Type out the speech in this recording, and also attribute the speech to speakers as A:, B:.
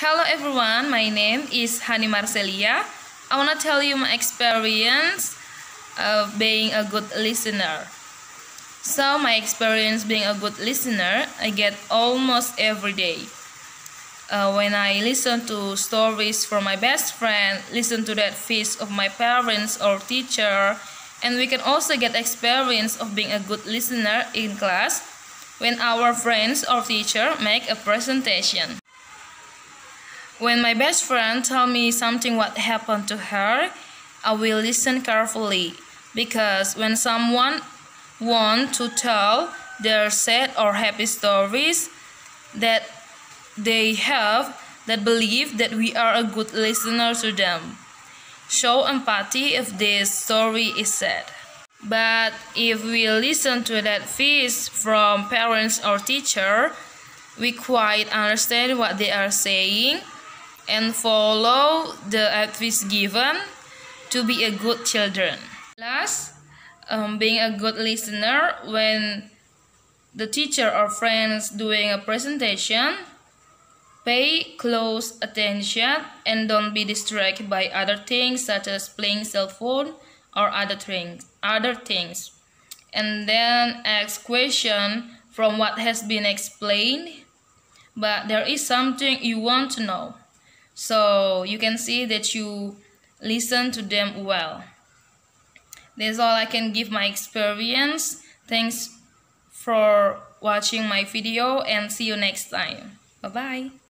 A: Hello everyone, my name is Hani Marcelia. I want to tell you my experience of being a good listener. So, my experience being a good listener, I get almost every day. Uh, when I listen to stories from my best friend, listen to that face of my parents or teacher, and we can also get experience of being a good listener in class when our friends or teacher make a presentation. When my best friend tell me something what happened to her, I will listen carefully because when someone want to tell their sad or happy stories that they have that believe that we are a good listener to them. Show empathy if this story is sad. But if we listen to that feast from parents or teacher, we quite understand what they are saying and follow the advice given to be a good children. Last, um, being a good listener when the teacher or friends doing a presentation, pay close attention and don't be distracted by other things such as playing cell phone or other things. Other things, and then ask question from what has been explained, but there is something you want to know. So you can see that you listen to them well. That's all I can give my experience. Thanks for watching my video and see you next time. Bye-bye.